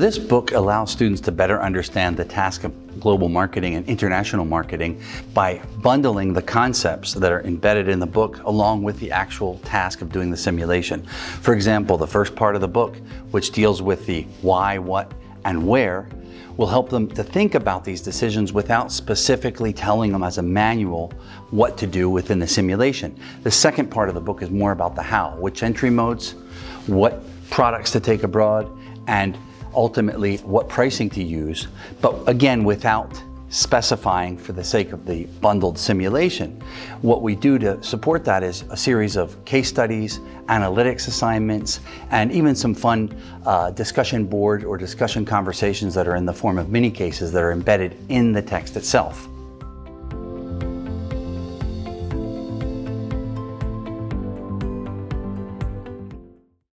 This book allows students to better understand the task of global marketing and international marketing by bundling the concepts that are embedded in the book along with the actual task of doing the simulation. For example, the first part of the book, which deals with the why, what, and where, will help them to think about these decisions without specifically telling them as a manual what to do within the simulation. The second part of the book is more about the how, which entry modes, what products to take abroad, and ultimately what pricing to use, but again, without specifying for the sake of the bundled simulation. What we do to support that is a series of case studies, analytics assignments, and even some fun uh, discussion board or discussion conversations that are in the form of mini cases that are embedded in the text itself.